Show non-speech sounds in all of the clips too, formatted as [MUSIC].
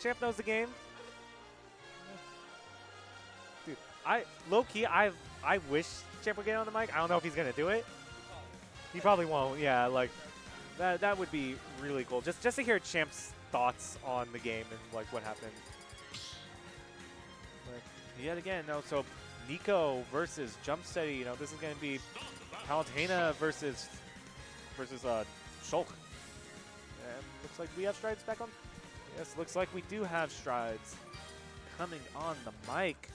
Champ knows the game. Dude, I low key, I I wish Champ would get on the mic. I don't know if he's gonna do it. He probably won't. Yeah, like that that would be really cool. Just just to hear Champ's thoughts on the game and like what happened. But yet again, no. So Nicko versus Jumpsteady. You know, this is gonna be Palutena versus versus uh Shulk. And looks like we have strides back on. Yes, looks like we do have strides coming on the mic.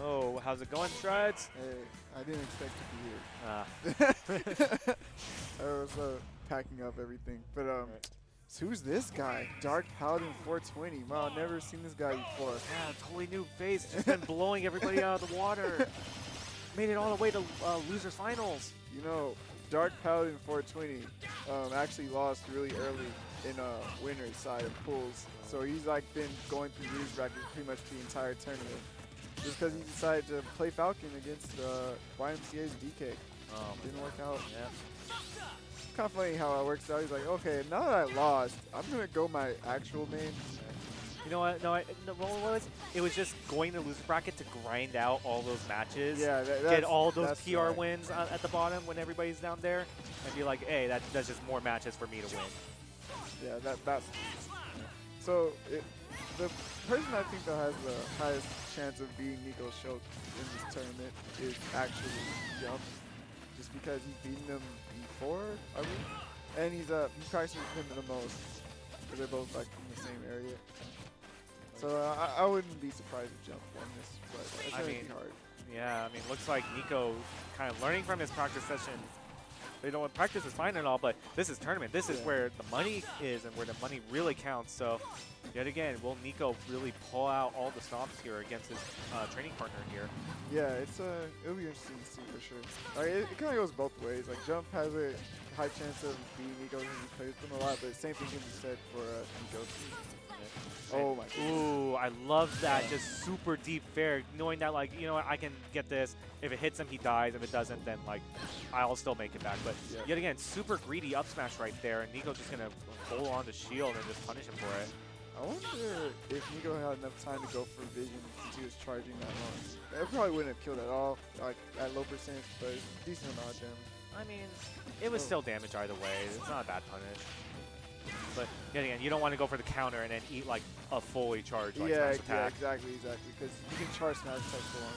Oh, how's it going, strides? Hey, I didn't expect to be here. Ah, [LAUGHS] I was uh, packing up everything. But um, Right. so who's this guy? Dark Paladin 420. Wow, never seen this guy before. yeah, totally new face. Just been blowing everybody out of the water. [LAUGHS] Made it all the way to uh, losers finals. You know, Dark Paladin 420 um, actually lost really early in uh, winner's side of pools. So he's like been going through these bracket pretty much the entire tournament. Just because he decided to play Falcon against uh, YMCA's DK. Oh, Didn't work out. yeah. kind of funny how it works out. He's like, okay, now that I lost, I'm gonna go my actual main. You know what? No, I, no, what was it was just going to loser bracket to grind out all those matches. Yeah, that, get all those PR why. wins uh, at the bottom when everybody's down there, and be like, hey, that, that's just more matches for me to win. Yeah, that that's. So it, the person I think that has the highest chance of being Nicko's Shulk in this tournament is actually Jump, just because he's beaten him before, I believe, and he's uh he practices him the most, because they're both like in the same area. So uh, I, I wouldn't be surprised if Jump won this, but it's I mean, be hard. Yeah, I mean, looks like Nicko kind of learning from his practice session. You know, practice is fine and all, but this is tournament. This is Yeah. where the money is and where the money really counts. So, yet again, will Nicko really pull out all the stops here against his uh, training partner here? Yeah, it's uh, it'll be interesting to see for sure. Like, it, it kind of goes both ways. Like Jump has a high chance of beating Nicko because he plays them a lot, but the same thing can be said for uh, Nicko. Oh my goodness. Ooh, I love that. Just super deep fair, knowing that like you know what, I can get this. If it hits him, he dies. If it doesn't, then like I'll still make it back. But Yeah. yet again, super greedy up smash right there, and Nicko's just gonna hold on to shield and just punish him for it. I wonder if Nicko had enough time to go for vision since he was charging that long. It probably wouldn't have killed at all, like at low percent, but decent amount of damage. I mean, it was Oh. still damage either way. It's not a bad punish. But yet again, you don't want to go for the counter and then eat like a fully charged like yeah, smash yeah, exactly, exactly. Because you can charge smash attack so long.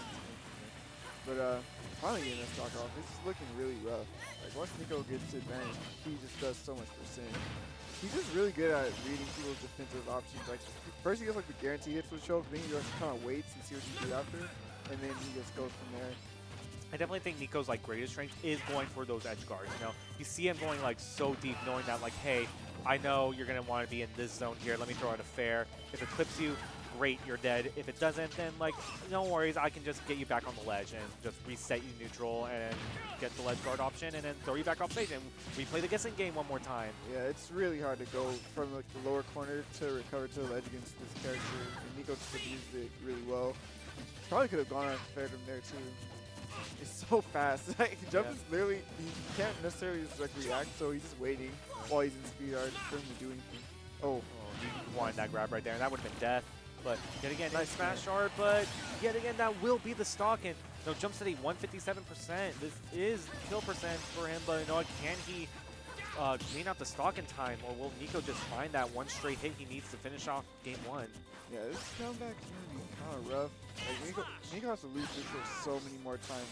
But uh, finally getting this stock off. This is looking really rough. Like once Nicko gets to advantage, he just does so much percent. He's just really good at reading people's defensive options. Like first he gets like the guarantee hits with choke, then he just kind of waits and see what you do after, and then he just goes from there. I definitely think Nicko's like greatest strength is going for those edge guards. You know, you see him going like so deep, knowing that like, hey, I know you're gonna want to be in this zone here. Let me throw out a fair. If it clips you, great, you're dead. If it doesn't, then like, no worries. I can just get you back on the ledge and just reset you neutral and get the ledge guard option and then throw you back off stage and we play the guessing game one more time. Yeah, it's really hard to go from like the lower corner to recover to the ledge against this character, and Nicko just abused it really well. Probably could have gone on fair him there too. [LAUGHS] It's so fast. [LAUGHS] Like jump Yeah. is literally he can't necessarily just like react, so he's just waiting while he's in speed art for him to do anything. Oh, Oh, he wanted that grab right there, and that would have been death. But yet again, nice smash shard, but yet again, that will be the stock. And no, Jump Steady 157%. This is kill percent for him, but you know what? Can he uh, gain out the stock in time, or will Nicko just find that one straight hit he needs to finish off game one? yeah, this comeback's gonna be kind of rough. Like Nicko, Nicko has to lose this hit so many more times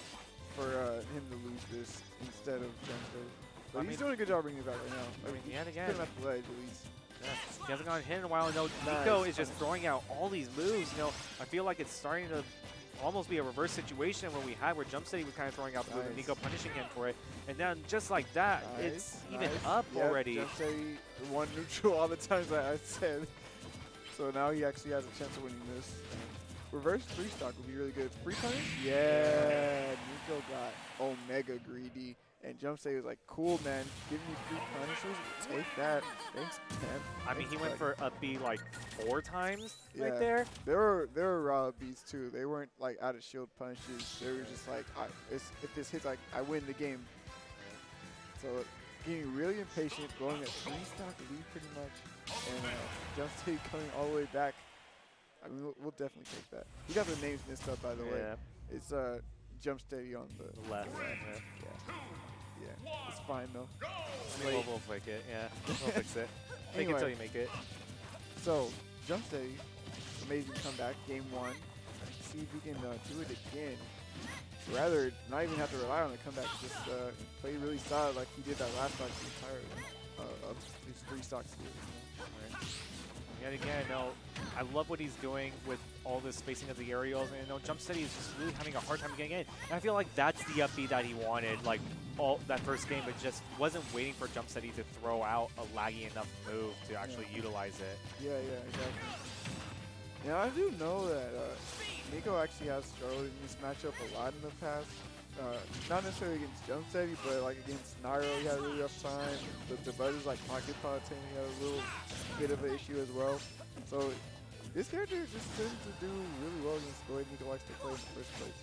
for uh, him to lose this instead of Gemstone. But I he's mean- doing a good job bringing it back right now. I mean, yet again, at the ledge at least. Yeah. He hasn't gotten hit in a while. No, Nicko Nice is just throwing out all these moves. You know, I feel like it's starting to almost be a reverse situation where we had where Jump Steady was kind of throwing out the move and Nice. Nicko punishing him for it. And then just like that, it's Nice, even up Yep, already. Said he won neutral [LAUGHS] all the times that I said. So now he actually has a chance of winning this. Reverse three stock would be really good. Free punish? Yeah, Nico got Omega greedy. And Jump Say was like, cool, man. Give me free punishes. Take that. Thanks, man. I mean, he went buddy. for up B like four times right there. There were there were raw beats too. They weren't like out of shield punishes. They were just like, I, it's, if this hits, like I win the game. So getting really impatient, going at three stock lead pretty much, and uh, Jump Steady [LAUGHS] coming all the way back. I mean, we'll, we'll definitely take that. You got the names mixed up, by the way. Yeah, It's uh, Jump Steady on the the left. left. Yeah. Yeah, it's fine though. We'll, we'll fix it. Yeah, we'll fix it. Fake it Anyway. till you make it. So, Jump Steady, amazing comeback, game one. See if he can uh, do it again. Rather, not even have to rely on the comeback, just uh, play really solid like he did that last match the entire uh, of his three stocks here. Yet again, no, I love what he's doing with all this spacing of the aerials, and you know, Jump Steady is just really having a hard time getting in. And I feel like that's the upbeat that he wanted, like all that first game, but just wasn't waiting for Jump Steady to throw out a laggy enough move to actually utilize it. Yeah, yeah, exactly. Yeah, I do know that uh, Nicko actually has struggled in this matchup a lot in the past. Uh, not necessarily against Jump Steady, but like against Nairo, he had a really rough time. The, the brothers like Pocket Palutena, he had a little bit of an issue as well. So this character just tends to do really well against the way Nicko likes to play in the first place.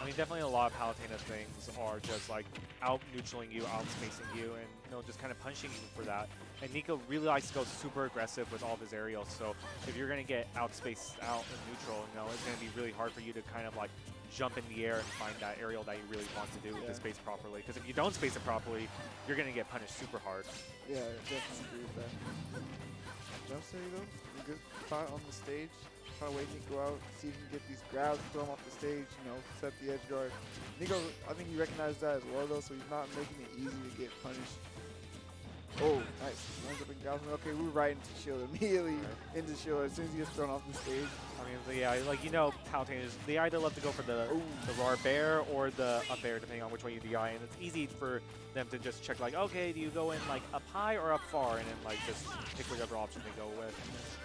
I mean, definitely a lot of Palutena things are just like out neutraling you, out spacing you, and you know just kind of punishing you for that. And Nicko really likes to go super aggressive with all of his aerials. So if you're gonna get out spaced out in neutral, you know it's gonna be really hard for you to kind of like jump in the air and find that aerial that you really want to do with Yeah. the space properly. Because if you don't space it properly, you're gonna get punished super hard. Yeah, I definitely agree with that. Jump Steady though, a good spot on the stage. Try to wait Nicko out, see if he can get these grabs, throw him off the stage, you know, set the edge guard. Nicko, I think he recognized that as well though, so he's not making it easy to get punished. Oh, nice. Lands up in Gaussman. Okay, we're right into shield [LAUGHS] immediately into shield as soon as he gets thrown off the stage. I mean, yeah, like you know, Palutenas, they either love to go for the Ooh. the raw bear or the up bear, depending on which way you DI, and it's easy for them to just check like, okay, do you go in like up high or up far, and then like just pick whichever option they go with.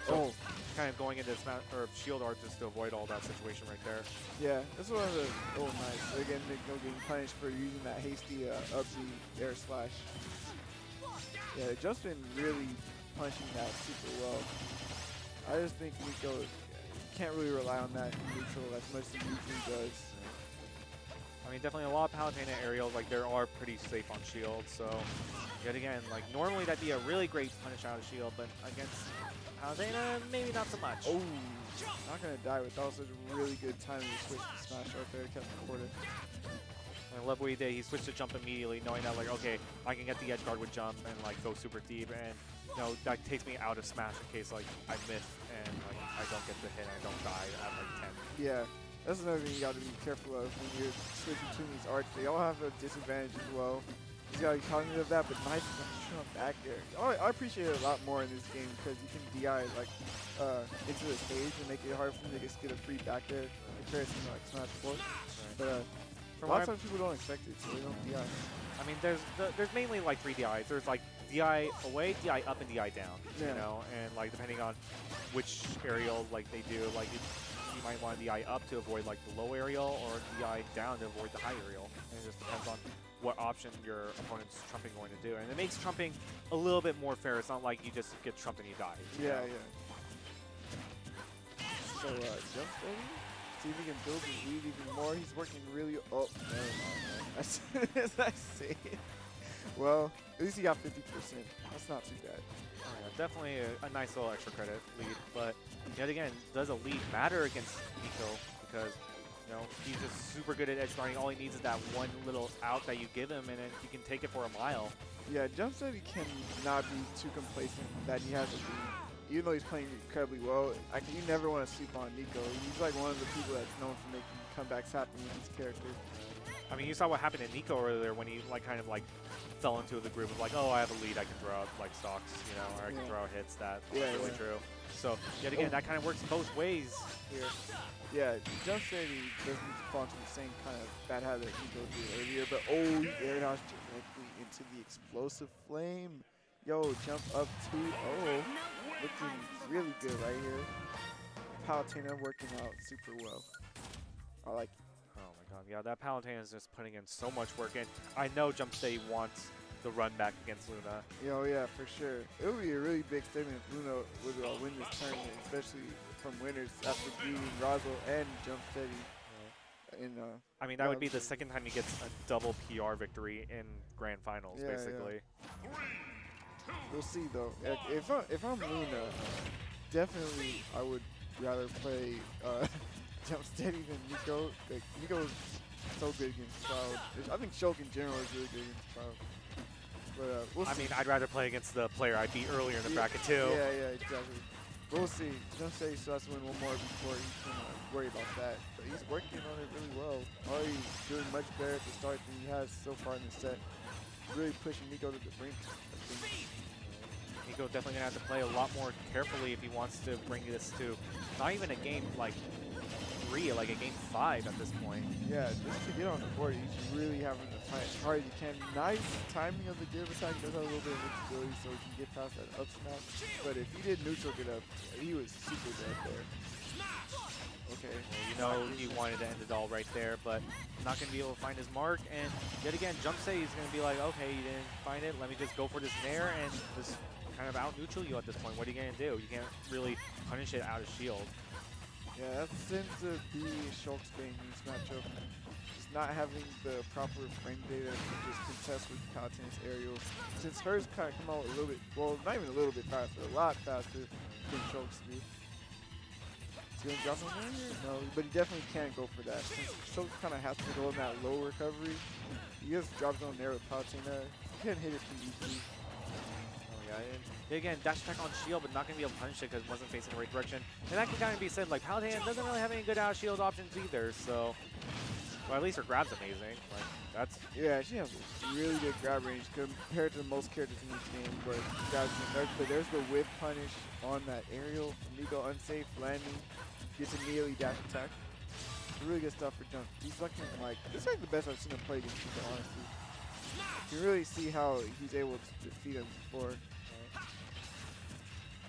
So Oh, kind of going into sma or shield art just to avoid all that situation right there. yeah, this is one of the. Oh, nice. Again, Nicko getting punished for using that hasty uh, up the air slash. Yeah, they've just been really punching that super well. I just think Nicko can't really rely on that neutral as much as usually does. I mean, definitely a lot of Palutena aerials, like they are pretty safe on shield. So yet again, like normally that'd be a really great punish out of shield, but against Palutena, uh, maybe not so much. Oh, not gonna die with that was such really good timing to switch to smash right there, kept the quarter. I love what he did. He switched to jump immediately, knowing that like, okay, I can get the edge guard with jump and like go super deep, and you know that takes me out of smash in case like I miss and like I don't get the hit and I don't die at like 10. Yeah, that's another thing you got to be careful of when you're switching between these arts. They all have a disadvantage as well. You got to be cognizant of that, but nice jump back there. Oh, I appreciate it a lot more in this game because you can DI like uh, into the stage and make it hard for them to just get a free back there compared to like Smash 4. But uh, From lot of times people don't expect it, so they don't DI. I mean, there's the, there's mainly like three DIs. There's like DI away, DI up, and DI down. Yeah. You know, and like depending on which aerial like they do, like it, you might want DI up to avoid like the low aerial, or DI down to avoid the high aerial. And it just depends on what option your opponent's trumping going to do, and it makes trumping a little bit more fair. It's not like you just get trumped and you die. you Yeah, know? yeah. So uh, jump steady. See if he can build his lead even more. He's working really. Oh, never mind. As soon as I say it. Well, at least he got 50%. That's not too bad. Oh, yeah, definitely a, a nice little extra credit lead, but yet again, does a lead matter against Nicko? Because you know he's just super good at edge guarding. All he needs is that one little out that you give him, and then he can take it for a mile. Yeah, jump steady cannot be too complacent that he has a lead. Even though he's playing incredibly well, I, you never want to sleep on Nicko. He's like one of the people that's known for making comebacks happen with his character. I mean, you saw what happened to Nicko earlier when he like kind of like fell into the group of like, oh, I have a lead, I can throw out like stocks, you know, or I can Yeah. throw out hits. That's Yeah, really yeah. true. So yet again, Oh. that kind of works both ways here. Yeah, jump steady doesn't fall into the same kind of bad habit that Nicko did earlier, but oh, he air dodged directly into the explosive flame. Yo, jump up 2-0. Looking really good right here. Palutena working out super well. I like Oh my god, yeah, that Palutena is just putting in so much work, and I know Jump Steady wants the run back against Luna. Yo, yeah, for sure. It would be a really big statement if Luna would uh, win this tournament, especially from winners after beating Roswell and Jump Steady. In uh, I mean, that would be the second time he gets a double PR victory in grand finals, Yeah, yeah. We'll see though. If, if, I, if I'm Luna, definitely I would rather play uh, [LAUGHS] Jump Steady than Nicko. Like, Nicko's so good against Cloud. I think Shulk in general is really good against Cloud. But uh, we'll I see. mean, I'd rather play against the player I beat earlier in the Yeah, bracket too. Yeah, yeah, exactly. We'll see. Jump Steady still has to win one more before he can uh, worry about that. But he's working on it really well. Already doing much better at the start than he has so far in the set. Really pushing Nicko to the brink. Nicko definitely gonna have to play a lot more carefully if he wants to bring this to not even a game like three, like a game five at this point. Yeah, just to get on the board, he's really having to fight as hard as he can. Nice timing of the give attack, does have a little bit of invincibility so he can get past that up smash. But if he did neutral get up, he was super dead there. Okay. You know he wanted to end it all right there, but not going to be able to find his mark. And yet again, Jump Say he's going to be like, okay, you didn't find it. Let me just go for this Nair and just kind of out neutral you at this point. What are you going to do? You can't really punish it out of shield. Yeah, that seems to be Shulk's bane in this matchup. Just not having the proper frame data to just contest with Palutena's aerial. Since hers kind of come out a little bit, well, not even a little bit faster, a lot faster than Shulk's do. Is he? No, but he definitely can't go for that. Since Shulk kind of has to go in that low recovery, he just drops on there with Palutena. He can't hit it too easily. And again, dash attack on shield, but not going to be able to punish it because it wasn't facing the right direction. And that can kind of be said, like, Palutena doesn't really have any good out shield options either, so... Well, at least her grab's amazing. Like, that's... Yeah, she has really good grab range compared to most characters in this game. But but there's the whiff punish on that aerial. Nicko unsafe landing, gets immediately dash attack. Really good stuff for Jump. He's looking like this is like the best I've seen him play against Nicko, honestly. You can really see how he's able to defeat him before.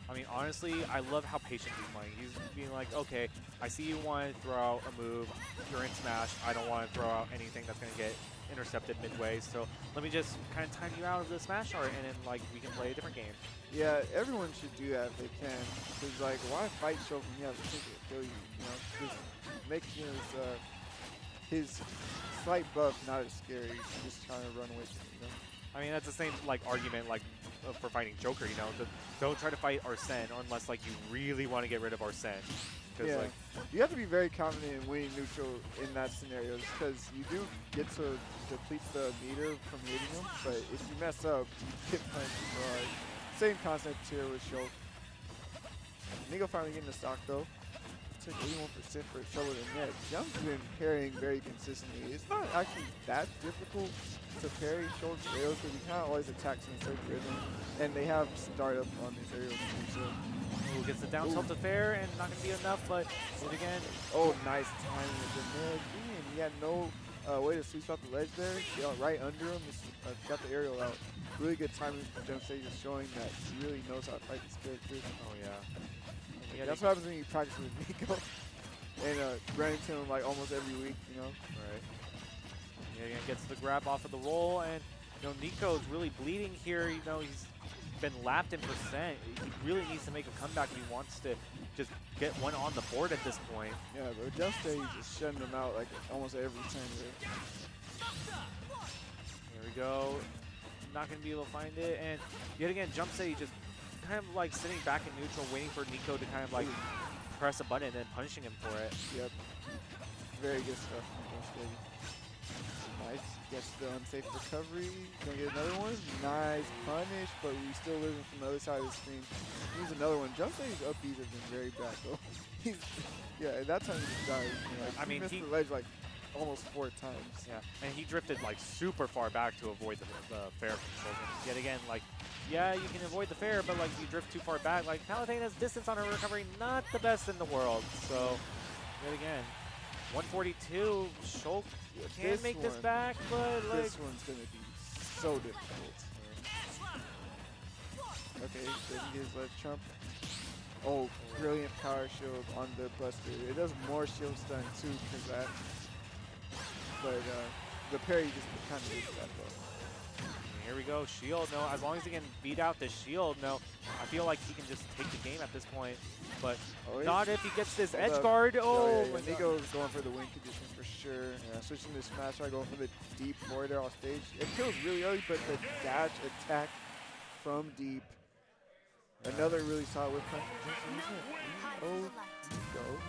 I mean, honestly, I love how patient he's playing. He's being like, okay, I see you want to throw out a move. You're in Smash. I don't want to throw out anything that's going to get intercepted midway. So let me just kind of time you out of the Smash art, and then like we can play a different game. Yeah, everyone should do that if they can. Cause like, why fight Shogun? when You have a to kill you. You know, just make his uh, his slight buff not as scary. Just trying to run away from it, you know. I mean, that's the same like argument like Uh, for fighting Joker. You know, The- don't try to fight Arsene unless like you really want to get rid of Arsene. Yeah, like, you have to be very confident in winning neutral in that scenario because you do get to deplete the meter from hitting him, but if you mess up, you get punched hard. Same concept here with Shulk. Nicko finally getting the stock though. Took 81% for a shoulder and net. Jump's been parrying very consistently. It's not actually that difficult to parry Shulk's aerials because he kind of always attacks in a certain rhythm, and they have startup on his aerials too. So. Ooh, gets the down tilt to fair and not going to be enough, but yet again, Oh, nice timing with the mid. Man, he had no uh, way to sweep out the ledge there. Yeah, right under him. Just, uh, got the aerial out. Really good timing from Jump Steady, just showing that he really knows how to fight this character. oh yeah. Yeah, that's what happens when you practice with Nicko. [LAUGHS] and uh, run into him like almost every week, you know? Right. Yeah, again, gets the grab off of the roll, and you know Nicko's really bleeding here. You know he's been lapped in percent. He really needs to make a comeback he wants to just get one on the board at this point. Yeah, but is just shutting them out like almost every time. Here we go. Not going to be able to find it, and yet again, Jump Say just kind of like sitting back in neutral, waiting for Nicko to kind of like press a button and then punishing him for it. Yep. Very good stuff from Jump Steady. Nice. Gets the unsafe recovery. Gonna get another one. Nice punish, but we still living from the other side of the screen. He's another one. Jump Steady's up Bs have been very bad though. [LAUGHS] He's yeah, at that time he just died. Like, I he mean, missed he- the ledge like almost four times. Yeah, and he drifted like super far back to avoid the, the fair controls. And Yet again, like, yeah, you can avoid the fair, but like you drift too far back. Like Palutena has distance on her recovery, not the best in the world. So, yet again, 142. Shulk Yeah, can this make this back, but like, This one's gonna be so difficult. Okay, then he gets left trump. Oh, brilliant power shield on the Buster. It does more shield stun too because that. But uh, the parry just kind of gets that though. here we go. Shield, no. As long as he can beat out the shield, no. I feel like he can just take the game at this point. But Oh, not if he gets this Hold edge up. guard. Yeah, Oh, yeah, yeah. my God. Going for the win condition for sure. Yeah, switching to smash, I going for the deep forward off stage. It kills really early, but the dash attack from deep. Another really solid whip punch. Oh,